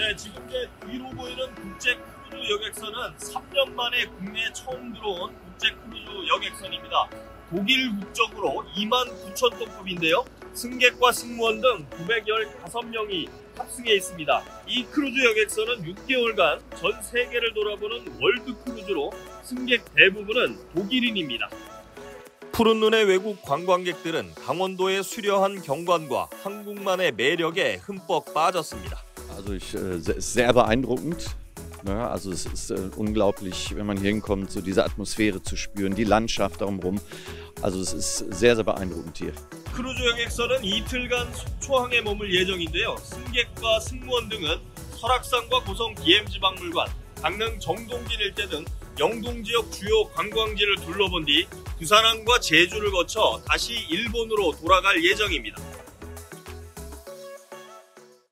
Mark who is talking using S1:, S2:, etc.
S1: 네, 지금 제 뒤로 보이는 국제 크루즈 여객선은 3년 만에 국내에 처음 들어온 국제 크루즈 여객선입니다. 독일 국적으로 2만 9천 톤급인데요. 승객과 승무원 등 915명이 탑승해 있습니다. 이 크루즈 여객선은 6개월간 전 세계를 돌아보는 월드 크루즈로 승객 대부분은 독일인입니다. 푸른 눈의 외국 관광객들은 강원도의 수려한 경관과 한국만의 매력에 흠뻑 빠졌습니다.
S2: Also ich, äh, se- sehr beeindruckend. Ne? Also es ist äh, unglaublich, wenn man hier hinkommt, so diese Atmosphäre zu spüren, die Landschaft darum Also es ist sehr, sehr beeindruckend hier.
S1: 크루즈 여객선은 이틀간 속초항에 머물 예정인데요. 승객과 승무원 등은 설악산과 고성 기엠지박물관, 강릉 정동진 일대 등 영동 지역 주요 관광지를 둘러본 뒤 부산항과 제주를 거쳐 다시 일본으로 돌아갈 예정입니다.